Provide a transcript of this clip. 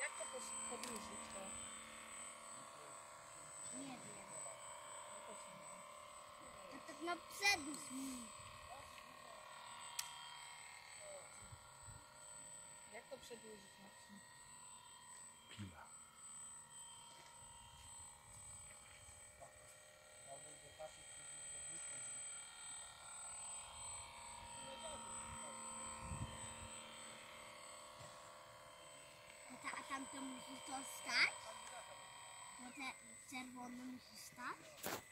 Jak to pos- podłużyć to? Nie wiem. No to co? To tak na przedłuż mi. Jak to przedłużyć? Pila. tanto musisto star, poter servono musisto star.